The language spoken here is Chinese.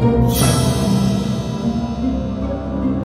是。